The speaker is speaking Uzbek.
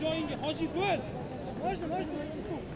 joyingga hoji bo'l Можно, можно.